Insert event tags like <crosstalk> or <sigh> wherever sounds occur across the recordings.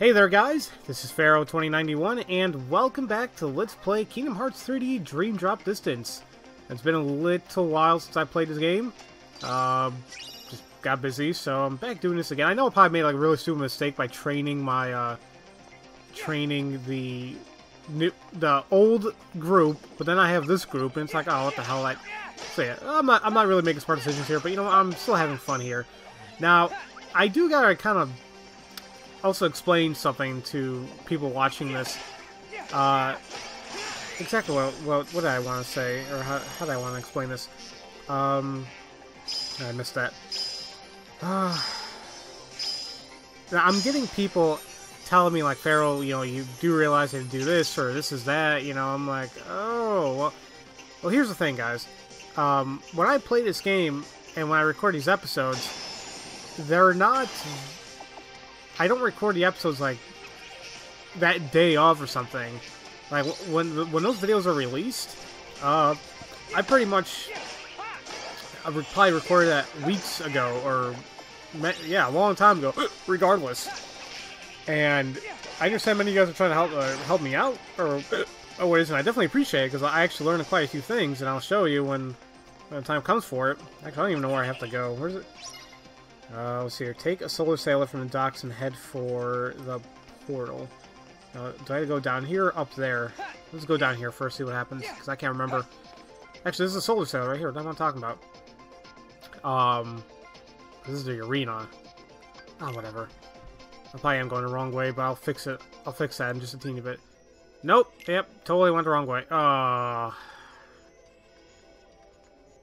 Hey there guys, this is Pharaoh2091 and welcome back to Let's Play Kingdom Hearts 3D Dream Drop Distance. It's been a little while since I played this game. Um, just got busy, so I'm back doing this again. I know I probably made like a really stupid mistake by training my, uh, training the new, the old group, but then I have this group, and it's like, oh, what the hell, like, so yeah, I'm not, I'm not really making smart decisions here, but you know what, I'm still having fun here. Now, I do gotta kind of also explain something to people watching this. Uh, exactly what, what, what did I want to say, or how, how did I want to explain this? Um, I missed that. Uh, now, I'm getting people telling me, like, Pharaoh, you know, you do realize they do this, or this is that, you know, I'm like, oh, well, well, here's the thing, guys. Um, when I play this game, and when I record these episodes, they're not I don't record the episodes like that day of or something. Like when when those videos are released, uh, I pretty much I probably recorded that weeks ago or yeah, a long time ago. <gasps> Regardless, and I understand many of you guys are trying to help uh, help me out or oh, what is it? I definitely appreciate it because I actually learned quite a few things, and I'll show you when when the time comes for it. Actually, I don't even know where I have to go. Where's it? Uh, let's see here. Take a solar sailor from the docks and head for the portal. Uh, do I go down here or up there? Let's go down here first, see what happens, because I can't remember. Actually, this is a solar sailor right here. That's what I'm talking about. Um, this is the arena. Oh, whatever. I probably am going the wrong way, but I'll fix it. I'll fix that in just a teeny bit. Nope. Yep. Totally went the wrong way. Uh,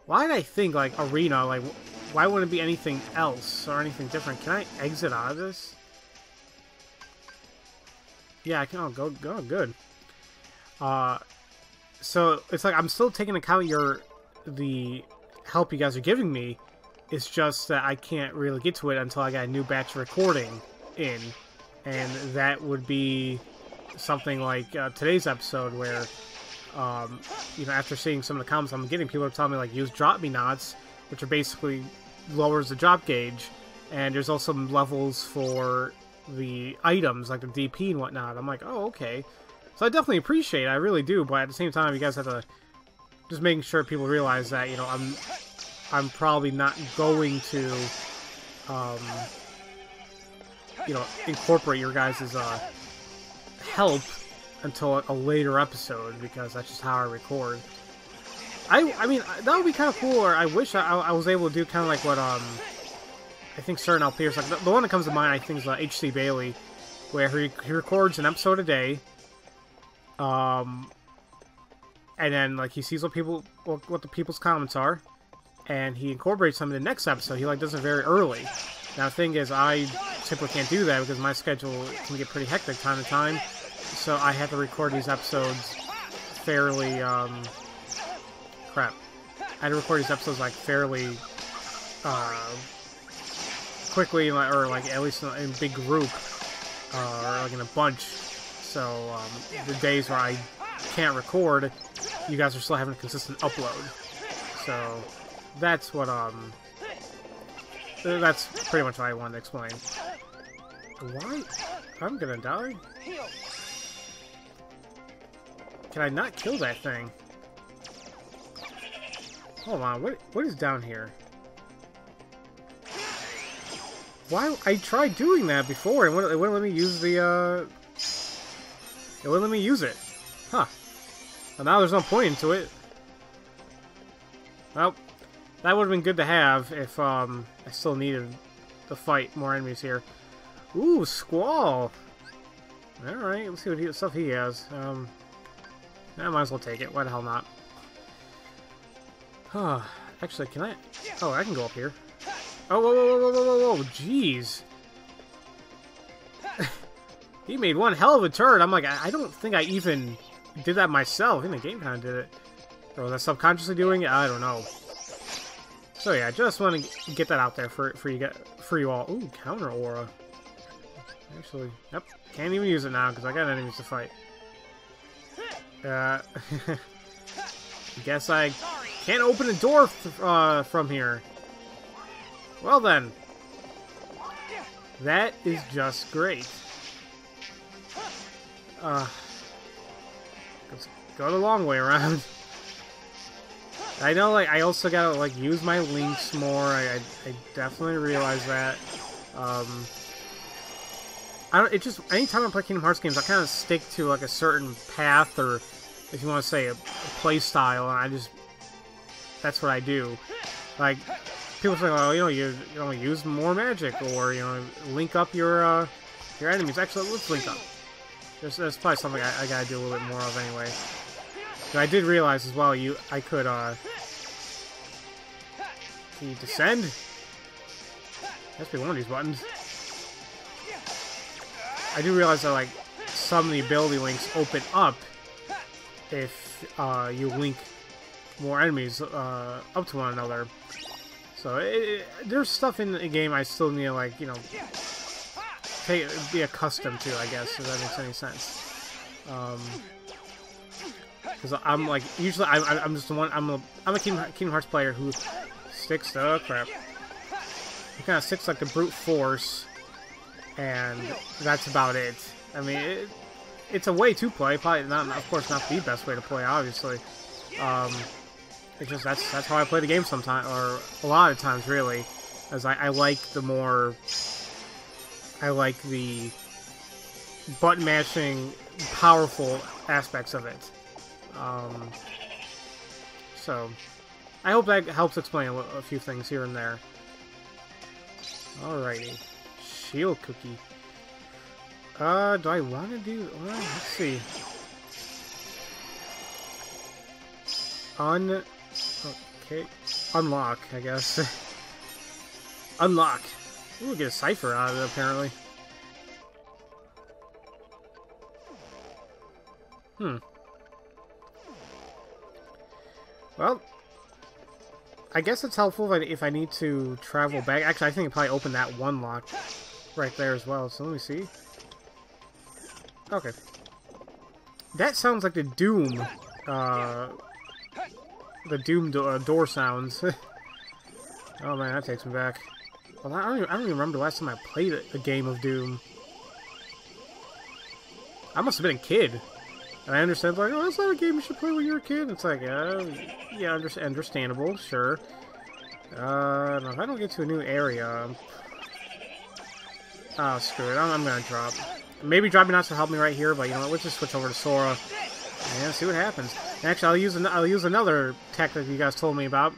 why did I think, like, arena, like, why wouldn't it be anything else or anything different? Can I exit out of this? Yeah, I can. Oh, go, go, good. Uh, so it's like I'm still taking account your the help you guys are giving me. It's just that I can't really get to it until I got a new batch recording in, and that would be something like uh, today's episode where, um, you know, after seeing some of the comments I'm getting, people are telling me like use Drop-Me-Nots which are basically lowers the drop gauge, and there's also levels for the items like the DP and whatnot. I'm like, oh, okay. So I definitely appreciate it, I really do, but at the same time, you guys have to just making sure people realize that you know I'm I'm probably not going to um, you know incorporate your guys' uh, help until a later episode because that's just how I record. I I mean that would be kind of cool. Or I wish I, I was able to do kind of like what um I think certain LPers like the, the, one that comes to mind I think is uh, H.C. Bailly, where he, he records an episode a day. Um, and then like he sees what people what, what the people's comments are, and he incorporates them in the next episode. He like does it very early. Now the thing is, I simply can't do that because my schedule can get pretty hectic time to time, so I have to record these episodes fairly um, crap. I had to record these episodes like fairly uh, quickly, or like at least in big group, uh, or like in a bunch. So um, the days where I can't record, you guys are still having a consistent upload. So that's what um, that's pretty much what I wanted to explain. Why? I'm gonna die. Can I not kill that thing? Hold on, what what is down here? Why? I tried doing that before, and it wouldn't let me use the, uh... It wouldn't let me use it. Huh. Well, now there's no point into it. Well, that would have been good to have if, um, I still needed to fight more enemies here. Ooh, Squall! Alright, let's see what he, stuff he has. Um, I might as well take it. Why the hell not? Huh. Actually, can I... Oh, I can go up here. Oh, whoa, whoa, whoa, whoa, whoa, whoa, jeez. <laughs> he made one hell of a turn. I'm like, I, I don't think I even did that myself. I think the game kind of did it. Or was I subconsciously doing it? I don't know. So yeah, I just want to get that out there for for you for you all. Ooh, counter aura. Actually, yep, can't even use it now because I got enemies to fight. Uh, <laughs> guess I can't open a door uh, from here. Well then. That is just great. Uh, let's go the long way around. I know, like, I also gotta, like, use my links more. I, I, I definitely realize that. Um, I don't, it just, anytime I play Kingdom Hearts games, I kind of stick to, like, a certain path, or, if you want to say, a, a play style, and I just, that's what I do. Like, people say, oh, you know, you, you know, use more magic, or, you know, link up your, uh, your enemies. Actually, let's link up. There's, probably something I, I gotta do a little bit more of anyway. But I did realize as well, you I could, uh... Can you descend? Must be one of these buttons. I do realize that, like, some of the ability links open up if uh, you link more enemies uh, up to one another. So, it, it, there's stuff in the game I still need to, like, you know, be accustomed to, I guess, if that makes any sense. Um... Because I'm like usually I'm I'm just the one I'm a I'm a Kingdom, Kingdom Hearts player who sticks to oh crap. He kind of sticks like the brute force, and that's about it. I mean, it, it's a way to play. Probably not, of course, not the best way to play. Obviously, um, it's just that's that's how I play the game sometimes, or a lot of times, really. As I, I like the more, I like the button mashing, powerful aspects of it. Um, so, I hope that helps explain a, a few things here and there. Alrighty. Shield cookie. Uh, do I want to do... Well, let's see. Un... Okay. Unlock, I guess. <laughs> Unlock. Ooh, get a cipher out of it, apparently. Hmm. Well, I guess it's helpful if I, if I need to travel back. Actually, I think it probably opened that one lock right there as well. So let me see. Okay. That sounds like the Doom, uh, the Doom do uh, door sounds. <laughs> oh man, that takes me back. Well, I don't, even, I don't even remember the last time I played a, a game of Doom. I must have been a kid. And I understand, like, oh, that's not a game you should play when you're a kid. It's like, uh, yeah, under understandable, sure. Uh, if I don't get to a new area... Oh, screw it. I'm, I'm gonna drop. Maybe dropping out to help me right here, but you know what? Let's just switch over to Sora and see what happens. Actually, I'll use an I'll use another tech that you guys told me about.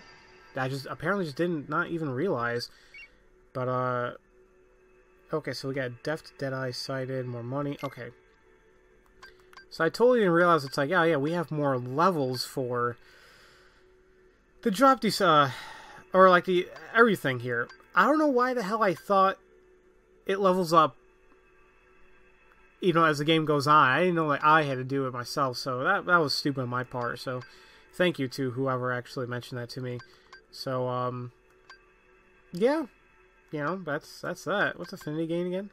I just apparently just didn't not even realize. But uh, okay, so we got Deft Deadeye sighted, more money. Okay, so I totally didn't realize it's like, oh yeah, we have more levels for the drop these, uh, or like the everything here. I don't know why the hell I thought it levels up, you know, as the game goes on. I didn't know that I had to do it myself, so that that was stupid on my part. So thank you to whoever actually mentioned that to me. So um, yeah, you know, that's that's that. What's affinity gain again?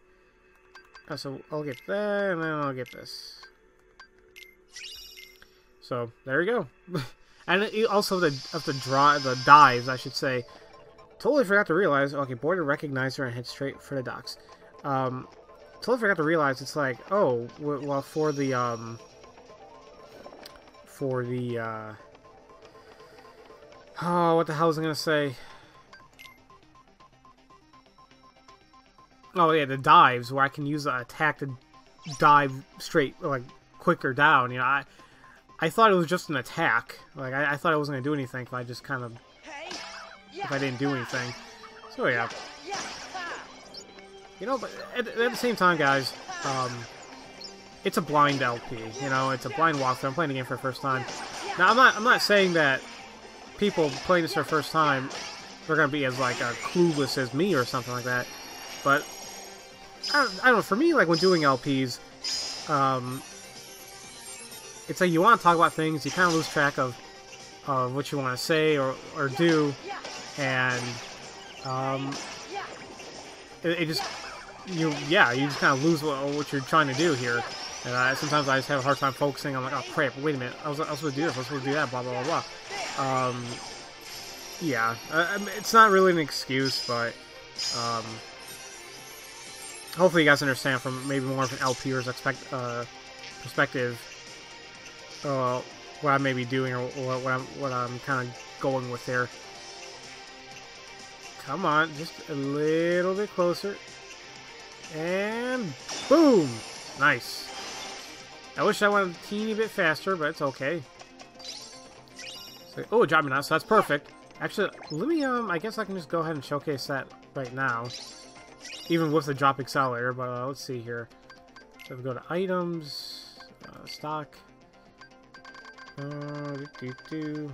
Oh, so I'll get that, and then I'll get this. So there you go. <laughs> and also the of the draw the dives, I should say. Totally forgot to realize. Okay, border Recognizer and head straight for the docks. Um, totally forgot to realize it's like, oh, well, for the um, for the uh, oh, what the hell was I gonna say? Oh yeah, the dives where I can use the attack to dive straight, like quicker down. You know, I I thought it was just an attack. Like, I, I thought I wasn't going to do anything if I just kind of... If I didn't do anything. So, yeah. You know, but at, at the same time, guys, um, it's a blind LP. You know, it's a blind walkthrough. I'm playing the game for the first time. Now, I'm not, I'm not saying that people playing this for the first time are going to be as, like, uh, clueless as me or something like that. But, I, I don't know, for me, like, when doing LPs, um, it's like you want to talk about things, you kind of lose track of, of what you want to say or, or do, and um, it, it just you yeah you just kind of lose what, what you're trying to do here. And uh, sometimes I just have a hard time focusing. I'm like, oh crap! Wait a minute, I was, I was supposed to do this. I was supposed to do that. Blah blah blah blah. Um, yeah, uh, it's not really an excuse, but um, hopefully you guys understand from maybe more of an LPer's expect uh, perspective, uh, what I may be doing or what I'm what I'm kind of going with there. Come on, just a little bit closer. And boom! Nice. I wish I went a teeny bit faster, but it's okay. So, oh, Drop-Me-Not, so that's perfect. Actually, let me, um, I guess I can just go ahead and showcase that right now. Even with the drop accelerator, but uh, let's see here. So we go to items, uh, stock. Uh, doo -doo -doo.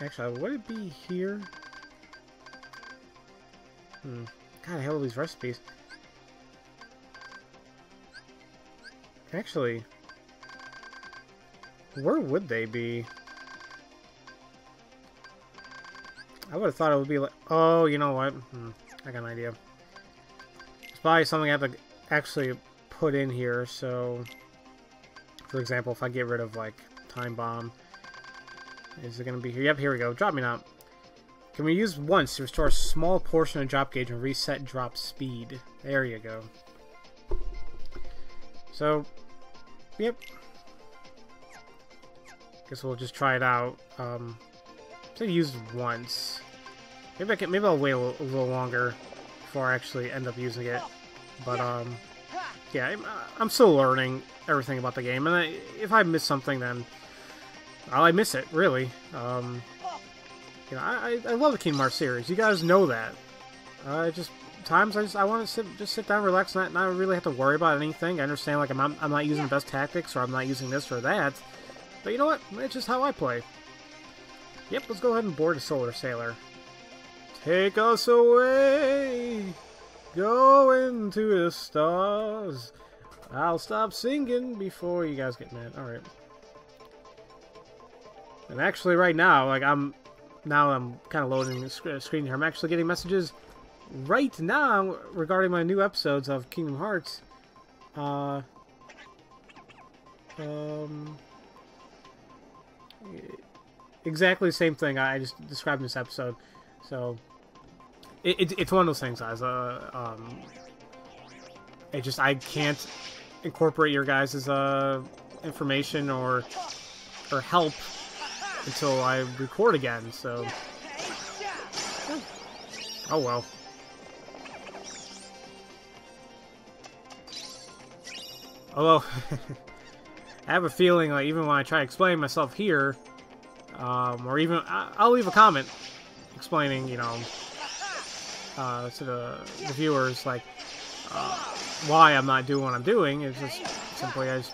Actually, would it be here? Hmm. God, I have all these recipes. Actually, where would they be? I would have thought it would be like... Oh, you know what? Hmm, I got an idea. It's probably something I have to actually put in here, so... For example, if I get rid of, like, Time Bomb... Is it going to be here? Yep, here we go. Drop-Me-Not. Can we use once to restore a small portion of drop gauge and reset drop speed? There you go. So, yep. Guess we'll just try it out. Um, to use once. Maybe I can. Maybe I'll wait a little, a little, longer before I actually end up using it. But um, yeah, I'm, I'm still learning everything about the game, and I, if I miss something, then I miss it. Really. Um, you know, I, I love the Kingdom Hearts series. You guys know that. I just times I just I want to sit just sit down, relax, not not really have to worry about anything. I understand like I'm not, I'm not using the best tactics or I'm not using this or that. But you know what? It's just how I play. Yep, let's go ahead and board a Solar Sailor. Take us away, go into the stars. I'll stop singing before you guys get mad. Alright. And actually right now, like I'm, now I'm kind of loading the screen here. I'm actually getting messages right now regarding my new episodes of Kingdom Hearts. Uh, um, exactly the same thing I just described in this episode. So, it, it, it's one of those things, guys. Uh, um, it just I can't incorporate your guys' uh, information or or help until I record again. So, oh well. Although, I have a feeling like even when I try to explain myself here, um, or even I'll leave a comment explaining, you know, uh, to the, the, viewers like uh, why I'm not doing what I'm doing. It's just simply I just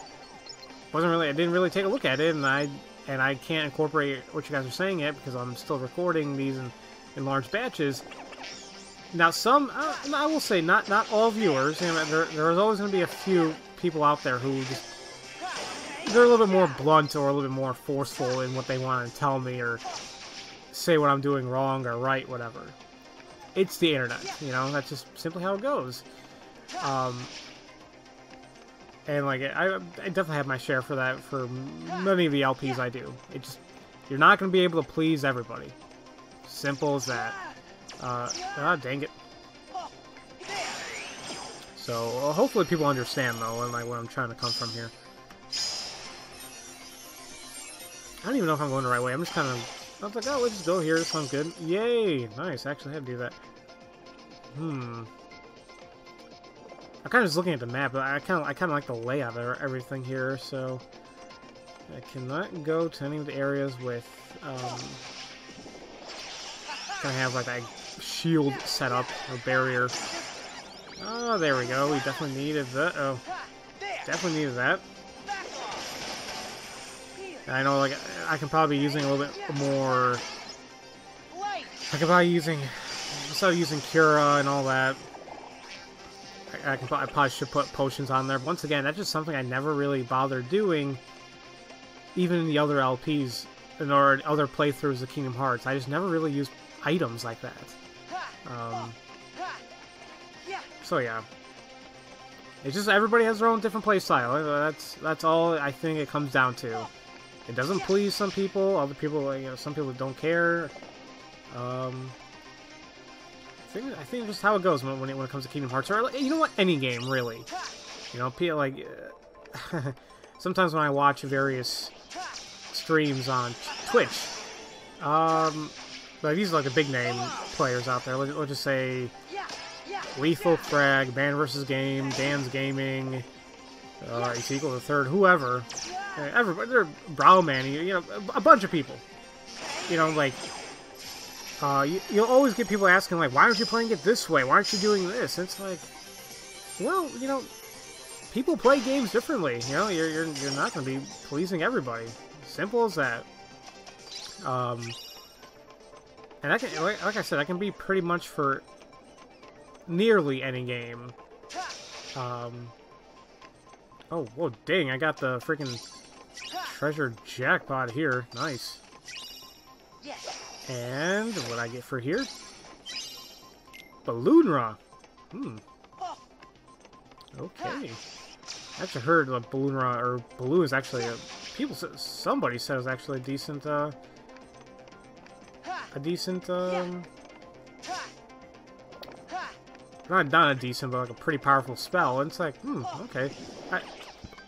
wasn't really I didn't really take a look at it, and I and I can't incorporate what you guys are saying yet because I'm still recording these in, in large batches. Now, some uh, I will say not not all viewers. You know, there there's always going to be a few people out there who just they're a little bit more blunt or a little bit more forceful in what they want to tell me or say what I'm doing wrong or right, whatever. It's the internet, you know. That's just simply how it goes. Um, and like I, I definitely have my share for that for many of the LPs I do. It just you're not going to be able to please everybody. Simple as that. Uh, ah, dang it. So uh, hopefully people understand though, and like where I'm trying to come from here. I don't even know if I'm going the right way. I'm just kind of... I was like, oh, let's just go here. This sounds good. Yay! Nice. actually, I had to do that. Hmm. I'm kind of just looking at the map, but I kind of I kind of like the layout of everything here, so... I cannot go to any of the areas with, um... Kind of have, like, a shield set up, or barrier. Oh, there we go. We definitely needed that. Oh. Definitely needed that. I know, like, I can probably be using a little bit more... I can probably using... Instead of using Cura and all that, I, I can I probably should put potions on there. Once again, that's just something I never really bothered doing, even in the other LPs and or other playthroughs of Kingdom Hearts. I just never really used items like that. Um, so yeah. It's just everybody has their own different playstyle. That's that's all I think it comes down to. It doesn't please some people. Other people, you know, some people don't care. Um, I think I think just how it goes when it, when it comes to Kingdom Hearts, or you know what, any game really. You know, like <laughs> sometimes when I watch various streams on Twitch, um, but these are like the big name players out there. Let's, let's just say Lethal Frag, Man vs. Game, Dan's Gaming, uh, equal to third, whoever. Uh, everybody, they're Browman, you know, a bunch of people. You know, like, uh, you, you'll always get people asking, like, why aren't you playing it this way? Why aren't you doing this? It's like, well, you know, people play games differently. You know, you're, you're, you're not going to be pleasing everybody. Simple as that. Um, and I can, like, like I said, I can be pretty much for nearly any game. Um, oh, whoa, dang, I got the freaking treasure jackpot here. Nice. And what I get for here? Balloonra. Hmm. Okay. I actually heard that Balloonra, or Balloon is actually a... People, somebody said it was actually a decent, uh... A decent, um... Not, not a decent, but like a pretty powerful spell. And it's like, hmm, okay. I,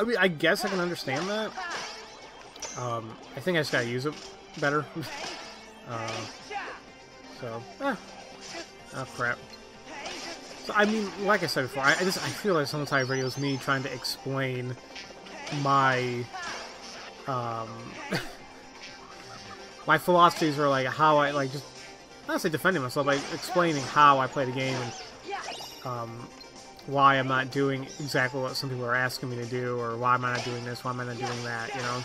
I mean, I guess I can understand that. Um, I think I just gotta use it better. <laughs> uh, so, eh. Oh, crap. So, I mean, like I said before, I, I just, I feel like some type video is me trying to explain my, um, <laughs> my philosophies are like how I, like, just, say defending myself, like explaining how I play the game and, um, why I'm not doing exactly what some people are asking me to do, or why am I not doing this, why am I not doing that, you know?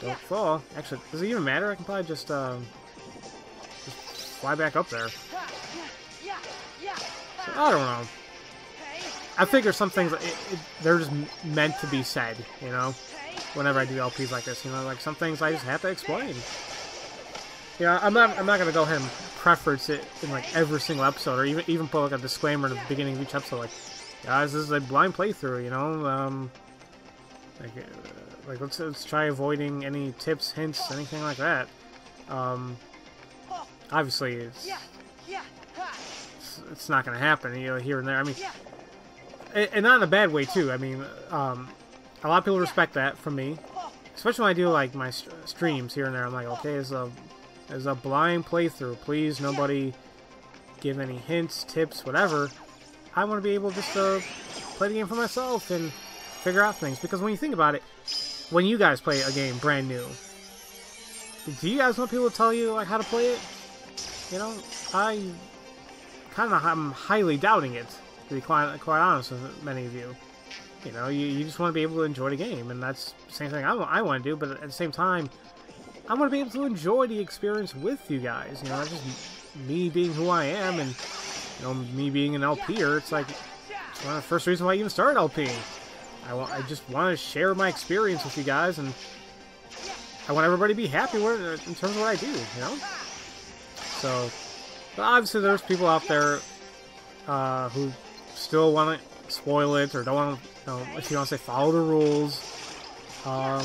Don't fall. Actually, does it even matter? I can probably just, um, just fly back up there. So, I don't know. I figure some things, it, it, they're just meant to be said, you know? Whenever I do LPs like this, you know? Like, some things I just have to explain. Yeah, I'm not. I'm not gonna go ahead and preference it in like every single episode, or even even put like a disclaimer at the beginning of each episode, like, guys, this is a blind playthrough. You know, um, like, uh, like let's let's try avoiding any tips, hints, anything like that. Um, obviously, it's it's, it's not gonna happen. You know, here and there. I mean, and not in a bad way too. I mean, um, a lot of people respect that from me, especially when I do like my st streams here and there. I'm like, okay, it's a as a blind playthrough. Please, nobody give any hints, tips, whatever. I want to be able just to play the game for myself and figure out things. Because when you think about it, when you guys play a game brand new, do you guys want people to tell you like how to play it? You know, I kind of I'm highly doubting it, to be quite, quite honest with many of you. You know, you, you just want to be able to enjoy the game, and that's the same thing I, I want to do, but at the same time, I want to be able to enjoy the experience with you guys. You know, just me being who I am and, you know, me being an LPer. It's like, it's one of the first reasons why I even started LP. I, I just want to share my experience with you guys, and I want everybody to be happy with it in terms of what I do, you know? So, but obviously there's people out there uh, who still want to spoil it, or don't want to, you know, if you to say follow the rules. Um,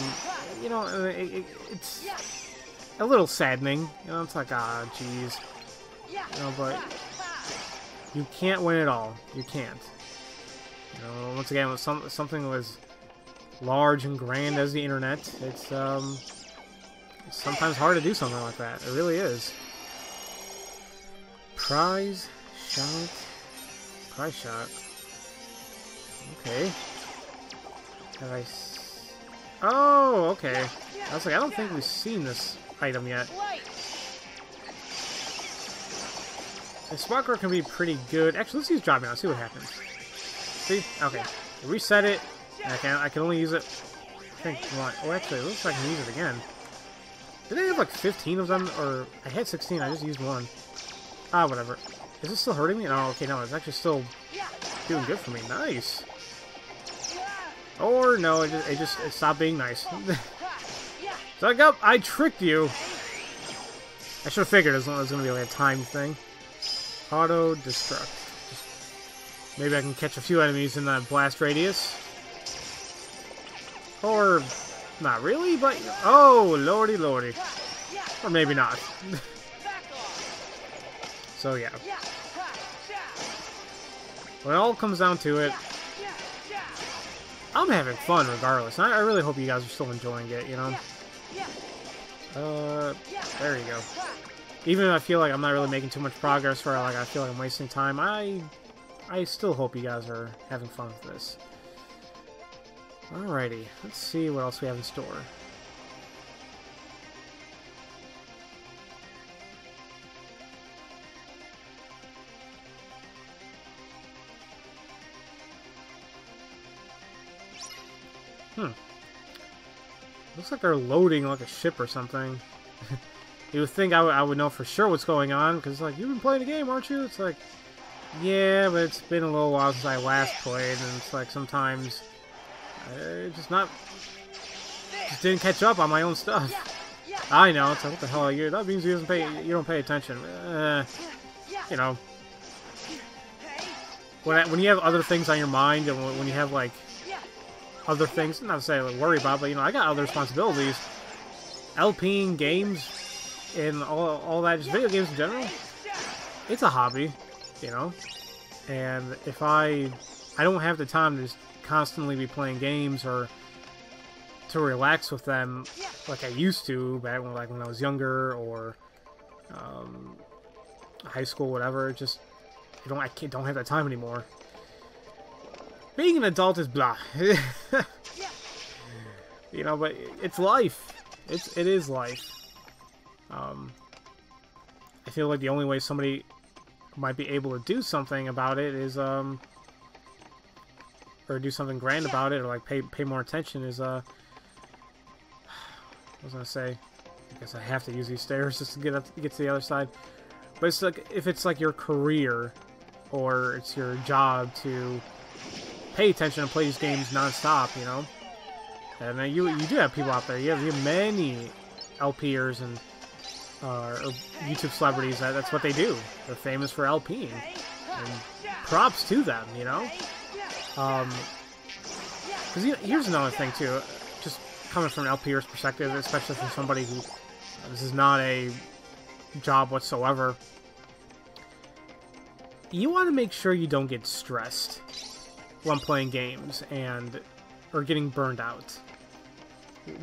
you know, it, it, it's a little saddening. You know, it's like, ah, jeez. You know, but you can't win it all. You can't. You know, once again, with some, something as large and grand as the internet, it's um, sometimes hard to do something like that. It really is. Prize shot. Prize shot. Okay. Have I? Oh, okay. I was like, I don't think we've seen this item yet. And Sparkler can be pretty good. Actually, let's use Drop now. see what happens. See? Okay. Reset it. I can I can only use it. I think. Oh, actually, it looks like I can use it again. Did I have like 15 of them? Or I had 16, I just used one. Ah, whatever. Is this still hurting me? Oh, okay, no, it's actually still doing good for me. Nice. Or no, it just, it just it stopped being nice. <laughs> Suck up! I tricked you! I should have figured it was going to be like a time thing. Auto destruct. Maybe I can catch a few enemies in that blast radius. Or not really, but oh lordy lordy. Or maybe not. <laughs> so yeah. When it all comes down to it, I'm having fun regardless. I, I really hope you guys are still enjoying it, you know? Uh, there you go. Even if I feel like I'm not really making too much progress, or like I feel like I'm wasting time, I, I still hope you guys are having fun with this. Alrighty, let's see what else we have in store. Hmm. Looks like they're loading like a ship or something. <laughs> you would think I, I would know for sure what's going on, because like, you've been playing the game, aren't you? It's like, yeah, but it's been a little while since I last played, and it's like sometimes uh, just not, just didn't catch up on my own stuff. I know, it's like, what the hell are you? That means you don't pay, you don't pay attention. Uh, you know, when I, when you have other things on your mind, and when you have like other things, not to say like, worry about, but you know, I got other responsibilities. LPing games and all, all that, just video games in general, it's a hobby, you know? And if I, I don't have the time to just constantly be playing games or to relax with them like I used to back when, like when I was younger or um, high school, whatever. Just I don't I can't, don't have that time anymore. Being an adult is blah. <laughs> you know, but it's life. It's it is life. Um, I feel like the only way somebody might be able to do something about it is um or do something grand about it or like pay pay more attention is uh I was gonna say I guess I have to use these stairs <laughs> just to get up get to the other side but it's like if it's like your career or it's your job to pay attention and play these games non-stop you know? And then you you do have people out there. You have, you have many LPers and uh, or YouTube celebrities that, that's what they do. They're famous for LPing and props to them you know? Um, because here's another thing too, just coming from an LPer's perspective, especially from somebody who this is not a job whatsoever. You want to make sure you don't get stressed when playing games and or getting burned out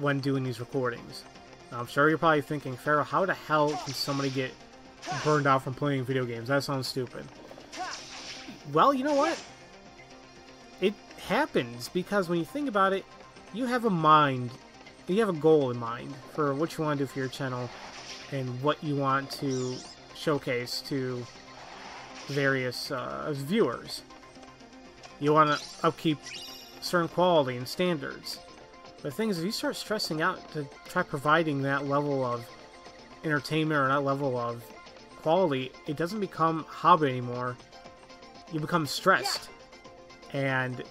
when doing these recordings. Now, I'm sure you're probably thinking, Pharaoh, how the hell can somebody get burned out from playing video games? That sounds stupid. Well, you know what? It happens because when you think about it, you have a mind, you have a goal in mind for what you want to do for your channel and what you want to showcase to various uh, viewers. You want to upkeep certain quality and standards. But the thing is, if you start stressing out to try providing that level of entertainment or that level of quality, it doesn't become hobby anymore. You become stressed and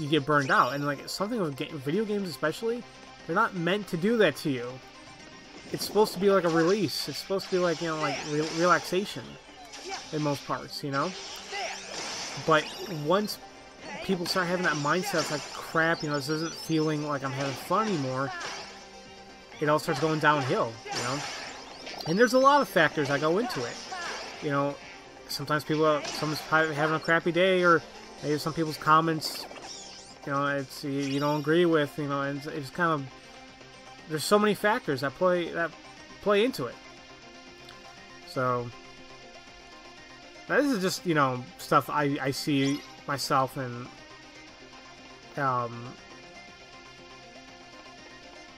you get burned out. And like something with video games, especially, they're not meant to do that to you. It's supposed to be like a release. It's supposed to be like you know like re relaxation in most parts, you know. But once people start having that mindset, it's like crap. You know, this isn't feeling like I'm having fun anymore. It all starts going downhill, you know. And there's a lot of factors that go into it. You know, sometimes people, are, someone's having a crappy day, or maybe some people's comments, you know, it's you, you don't agree with, you know, and it's, it's kind of there's so many factors that play that play into it. So this is just you know stuff I I see myself and um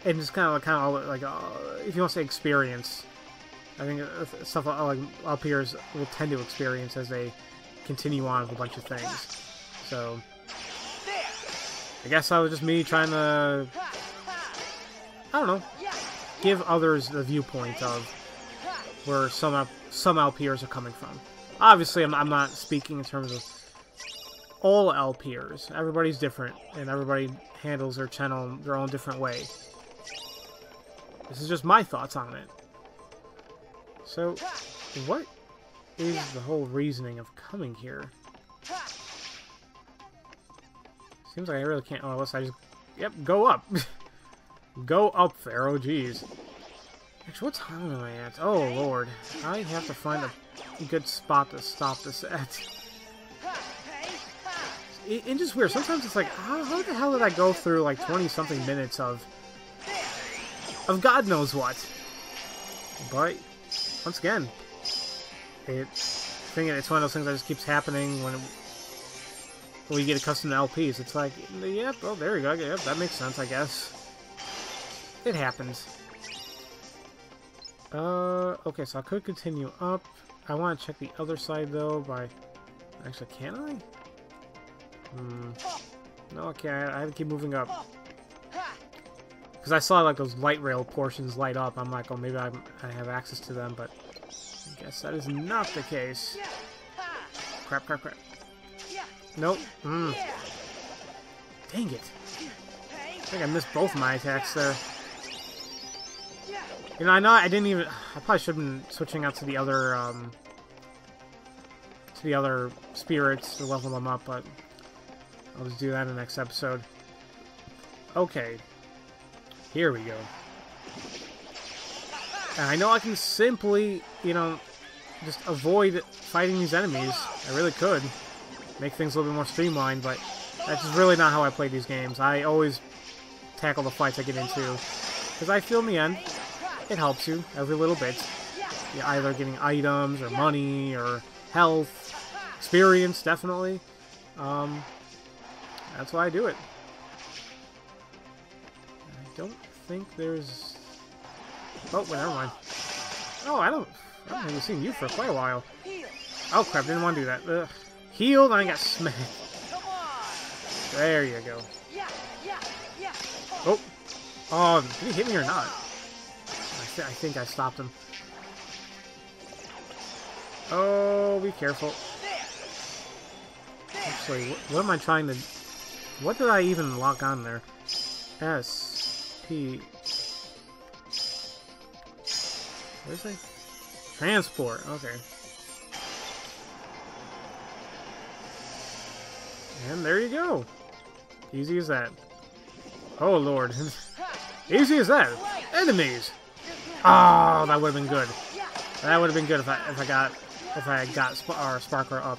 and just kind of like kind of like uh, if you want to say experience, I think uh, stuff like our peers will tend to experience as they continue on with a bunch of things. So, I guess that was just me trying to, I don't know, give others the viewpoint of where some some LPers are coming from. Obviously, I'm, I'm not speaking in terms of all LPers. Everybody's different, and everybody handles their channel their own different way. This is just my thoughts on it. So, what is the whole reasoning of coming here? Seems like I really can't... Oh, unless I just... Yep, go up. <laughs> go up, Pharaoh. Jeez. Actually, what time am I at? Oh, Lord. I have to find a good spot to stop this at. it, it's just weird. Sometimes it's like, how, how the hell did I go through like 20-something minutes of... Of God knows what. But, once again, it... I think it's one of those things that just keeps happening when... It, when you get accustomed to LPs. It's like, yep, oh, there you go. Yep, that makes sense, I guess. It happens. Uh, okay, so I could continue up. I want to check the other side, though, by... Actually, can I? Hmm. No, okay, I have to keep moving up. Because I saw, like, those light rail portions light up. I'm like, oh, maybe I'm, I have access to them, but... I guess that is not the case. Crap, crap, crap. Nope. Mm. Dang it. I think I missed both my attacks there. You know, I know I didn't even... I probably should have been switching out to the other, um... To the other spirits to level them up, but... I'll just do that in the next episode. Okay. Here we go. And I know I can simply, you know, just avoid fighting these enemies. I really could. Make things a little bit more streamlined, but that's just really not how I play these games. I always tackle the fights I get into. Because I feel in the end, it helps you every little bit. You're either getting items or money or health, experience, definitely. Um, that's why I do it. I don't think there's... Oh, well, never mind. Oh, I don't... I haven't even seen you for quite a while. Oh, crap, didn't want to do that. Ugh. Healed, and I got smacked. There you go. Oh. Oh, did he hit me or not? I, think I stopped him. Oh, be careful. Actually, what, am I trying to... What did I even lock on there? S, P... What is it? Transport, okay. And there you go. Easy as that. Oh, Lord. <laughs> Easy as that. Enemies! Oh, that would have been good. That would have been good if I if I got if I got sp our Sparkler up.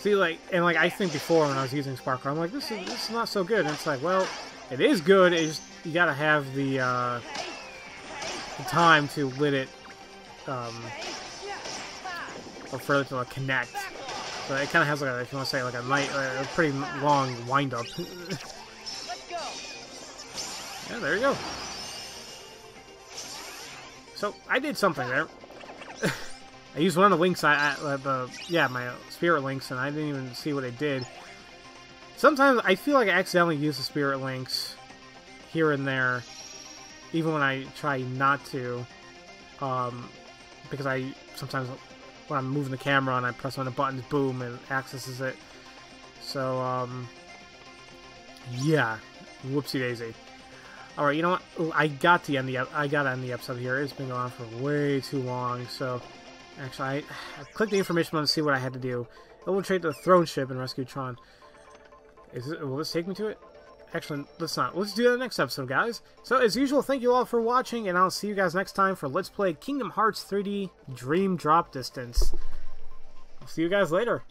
See, like, and like I think before when I was using Sparkler, I'm like, this is this is not so good. And it's like, well, it is good. It's just, you gotta have the uh, the time to lit it, um, or it to like, connect. So it kind of has like a, if you want to say, like a night, a pretty long wind up. <laughs> yeah, there you go. So I did something there. <laughs> I used one of the links, I, I uh, the yeah, my spirit links, and I didn't even see what it did. Sometimes I feel like I accidentally use the spirit links here and there, even when I try not to, um, because I sometimes when I'm moving the camera and I press on the buttons, boom, and accesses it. So um, yeah, whoopsie daisy. All right, you know what? I got to end the I got to end the episode here. It's been going on for way too long, so. Actually, I, I clicked the information button to see what I had to do. Infiltrate the throne ship and rescue Tron. Is it, will this take me to it? Actually, let's not. Let's do that next episode, guys. So, as usual, thank you all for watching, and I'll see you guys next time for Let's Play Kingdom Hearts 3D Dream Drop Distance. I'll see you guys later.